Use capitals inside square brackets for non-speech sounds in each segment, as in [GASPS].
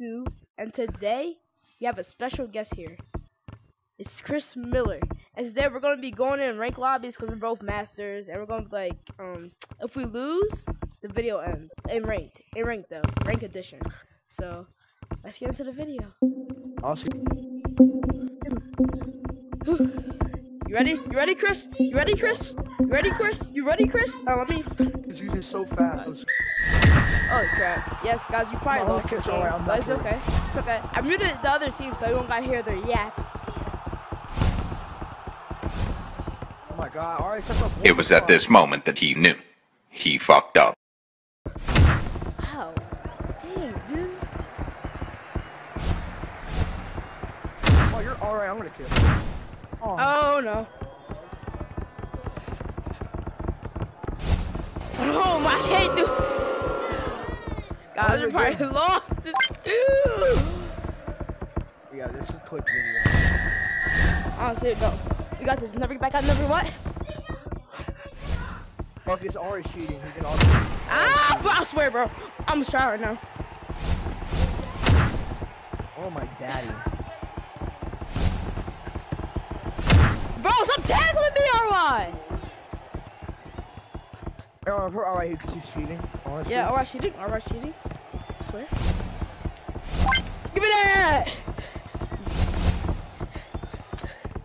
Stu, and today we have a special guest here. It's Chris Miller. And today we're gonna be going in rank lobbies because we're both masters, and we're gonna be like, um, if we lose, the video ends in ranked, in ranked though, rank edition. So let's get into the video. Also, You ready? You ready, Chris? You ready, Chris? You ready, Chris? You ready, Chris? Oh, let me. it's using so fast. Oh, oh crap! Yes, guys, you probably No, lost this game, alright, I'm but it's sure. okay. It's okay. I muted the other team so everyone got to hear their yap. Oh my god, alright, shut the It was at this moment that he knew. He fucked up. Wow. Dang, dude. Oh, you're alright, I'm gonna kill. Oh, Oh no. Oh my god, dude. Guys, you probably lost this. yeah, this is a quick video. Honestly, no. We got this. Never get back up. Never what? Fuck, it's already cheating. He can also. Ah, bro, I swear, bro. I'm a try right now. Oh my daddy. Bro, stop tackling me or what? Oh, we're alright he's cheating. Honestly. Yeah, alright cheating. Alright cheating. I swear. Give me that!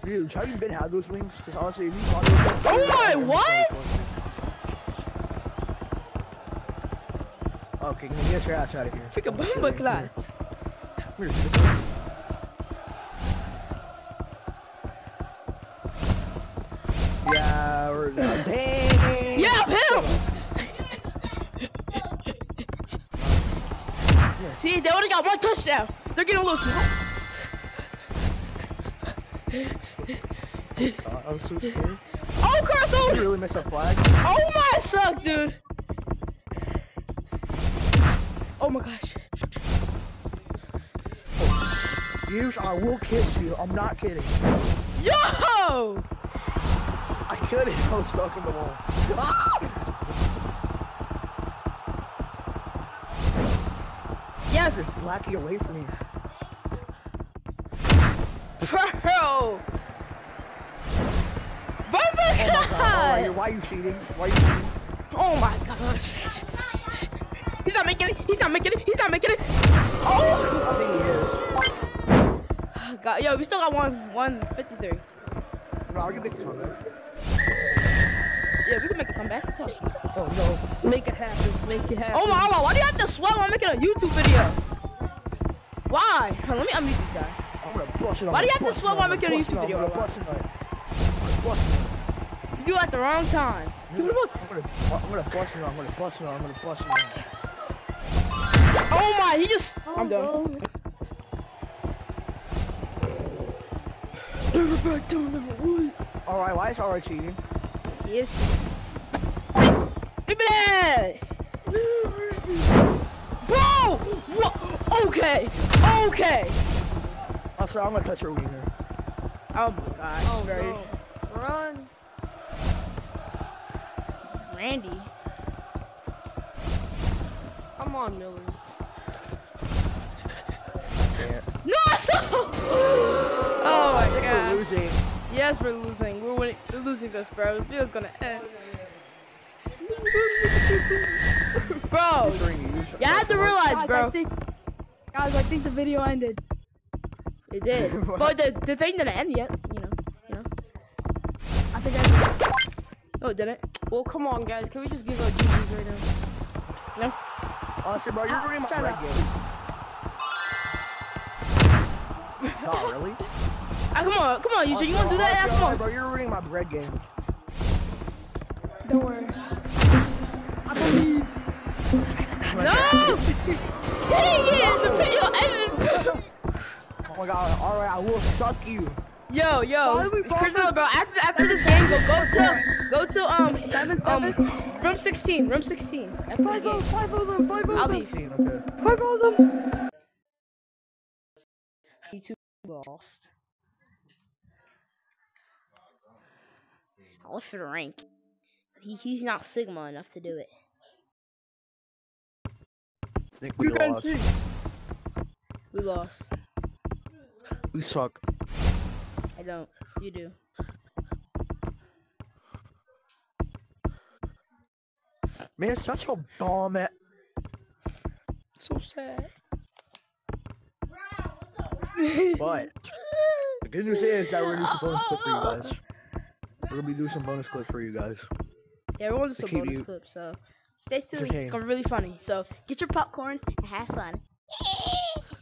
Dude, have you been had those wings? Because honestly, if you thought those Oh my, what? Okay, can you get your ass out of here? I'm bomba. Clat. Come here. Yeah, we're dang. See, they only got one touchdown. They're getting a little too God, I'm so scared. Oh, You crossover! really missed a flag. Oh my, suck, dude. Oh my gosh. You, I will kiss you. I'm not kidding. Yo! I couldn't. [LAUGHS] I was stuck in the wall. Ah! [LAUGHS] Yes, blacking away from me. bro. Oh my god. Alright, oh, Bomba! why are you cheating? Why are you cheating? Oh my gosh. He's not making it. He's not making it. He's not making it. Oh! I think he is. Oh, god, yo, we still got one, one fifty-three. Are you fun of Yeah, we can make a comeback. Oh no. Make it happen. Make it happen. Oh my oh god, why do you have to sweat while making a YouTube video? Why? Hold let me unmute this guy. I'm gonna bust it Why do you have to Bust sweat it while on him. making a YouTube video? I'm gonna bust it. I'm gonna bust it. You do it at the wrong times. Give it a. I'm gonna, I'm bust it. I'm gonna bust it. I'm gonna bust it. Oh my, he just. I'm oh, done. All right, why is alright cheating? He is. Give me that! What? Okay. Okay. I'm sorry, I'm gonna touch your wiener. Oh my gosh. Oh, very. no. Run. Randy. Come on, Miller. [LAUGHS] No, saw. [GASPS] Oh my gosh. We're losing. Yes, we're losing. We're winning. We're losing this, bro. The video's gonna end. [LAUGHS] bro, you have to realize, Guys, I bro. think, guys, I think the video ended. It did, [LAUGHS] but the the thing didn't end yet. You know, you know. I think I. No, it didn't. Well, come on, guys. Can we just give out GG's right now? No. Honestly, bro, you're ruining my Shut bread game. [LAUGHS] Not really. Ah, come on, come on, you sure you want to do that? Yeah, come on. bro, you're ruining my bread game. Don't worry. I believe. No! Dang it! The video ended. Oh my god, alright, I will suck you. Yo, yo, it's Chris Miller, bro. After after this game, go go to go to um Seven, um seven. room 16, room 16. After this Five game, of five of them. Five of I'll them. leave. Okay. Five of them. YouTube lost. I look for the rank. He, he's not Sigma enough to do it. Think we You can lost. see. lost. We suck. I don't. You do. Man, such a bomb at. So sad. But the good news is that we're gonna do some bonus clip for you guys. We're gonna be doing some bonus clips for you guys. Yeah, we're going to do some bonus clips, so stay tuned. It's gonna be really funny. So get your popcorn and have fun. [LAUGHS]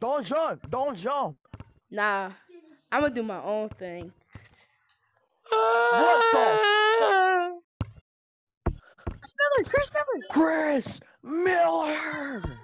Don't jump! Don't jump! Nah, I'm gonna do my own thing. What the? Chris Miller, Chris Miller. Chris Miller!